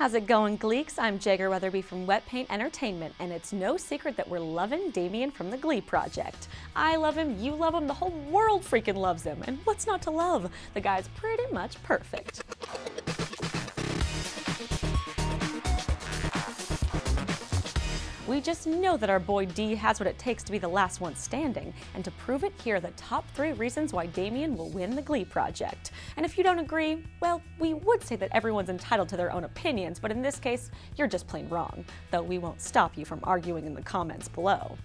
How's it going, Gleeks? I'm Jager Weatherby from Wetpaint Entertainment, and it's no secret that we're loving Damian from the Glee Project. I love him, you love him, the whole world freaking loves him, and what's not to love? The guy's pretty much perfect. We just know that our boy D has what it takes to be the last one standing, and to prove it, here are the top three reasons why Damian will win the Glee project. And if you don't agree, well, we would say that everyone's entitled to their own opinions, but in this case, you're just plain wrong, though we won't stop you from arguing in the comments below.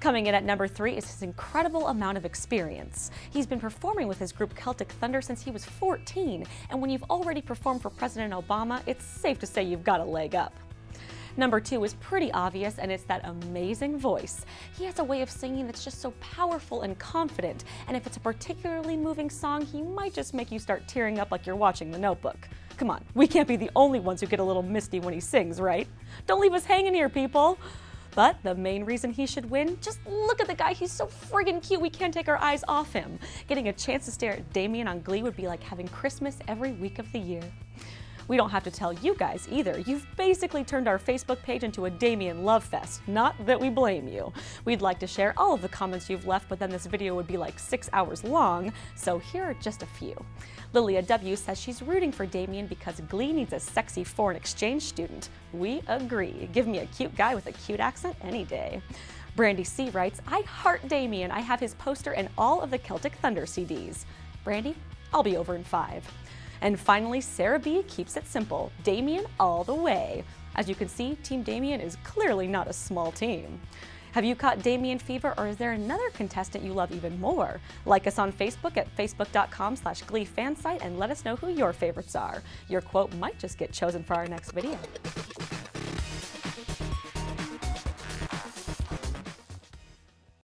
Coming in at number three is his incredible amount of experience. He's been performing with his group Celtic Thunder since he was 14, and when you've already performed for President Obama, it's safe to say you've got a leg up. Number two is pretty obvious, and it's that amazing voice. He has a way of singing that's just so powerful and confident, and if it's a particularly moving song, he might just make you start tearing up like you're watching The Notebook. Come on, we can't be the only ones who get a little misty when he sings, right? Don't leave us hanging here, people! But the main reason he should win, just look at the guy, he's so friggin' cute, we can't take our eyes off him. Getting a chance to stare at Damian on Glee would be like having Christmas every week of the year. We don't have to tell you guys either. You've basically turned our Facebook page into a Damian love fest. Not that we blame you. We'd like to share all of the comments you've left, but then this video would be like six hours long, so here are just a few. Lilia W says she's rooting for Damian because Glee needs a sexy foreign exchange student. We agree. Give me a cute guy with a cute accent any day. Brandy C writes, I heart Damian. I have his poster and all of the Celtic Thunder CDs. Brandy, I'll be over in five. And finally, Sarah B keeps it simple, Damian all the way. As you can see, Team Damian is clearly not a small team. Have you caught Damian fever or is there another contestant you love even more? Like us on Facebook at facebook.com slash gleefansite and let us know who your favorites are. Your quote might just get chosen for our next video.